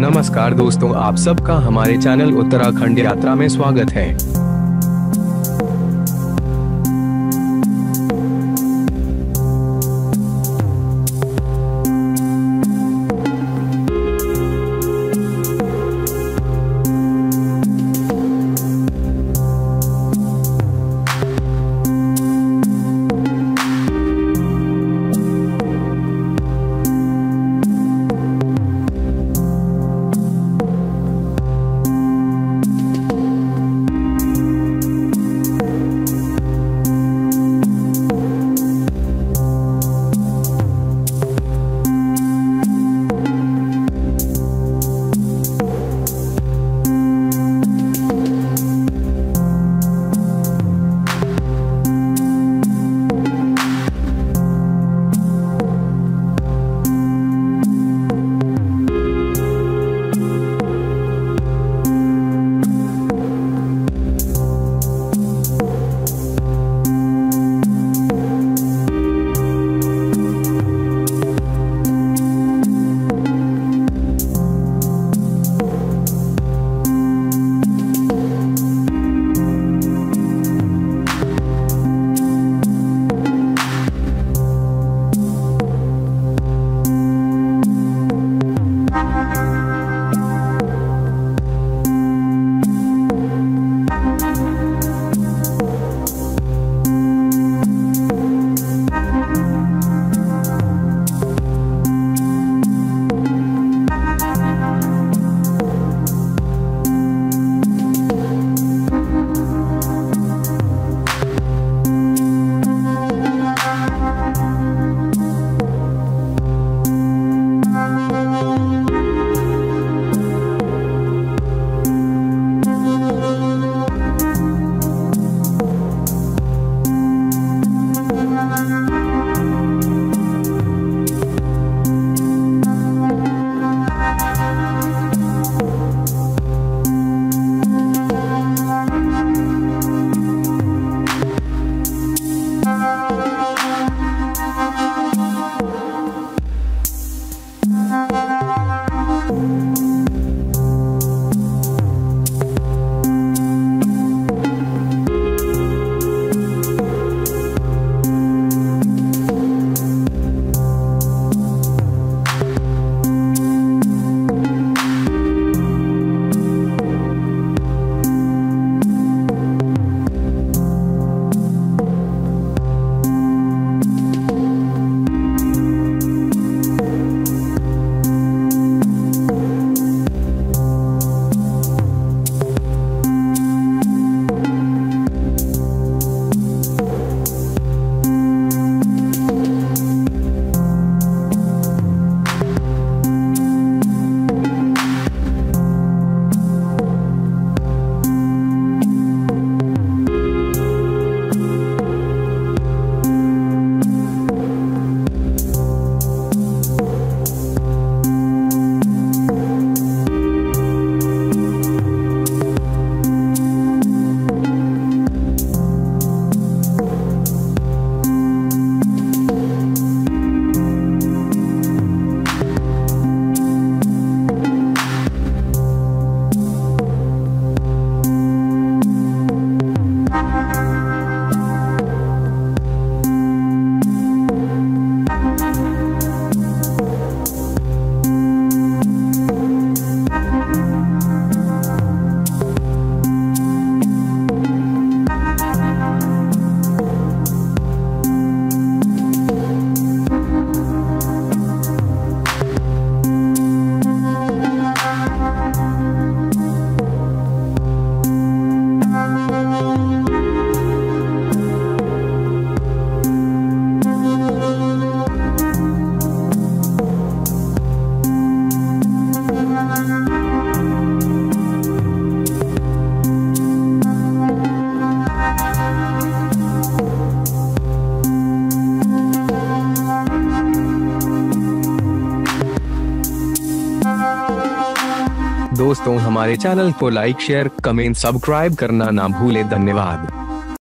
नमस्कार दोस्तों आप सबका हमारे चैनल उत्तराखंड यात्रा में स्वागत है। दोस्तों हमारे चैनल को लाइक शेयर कमेंट सब्सक्राइब करना ना भूले। धन्यवाद।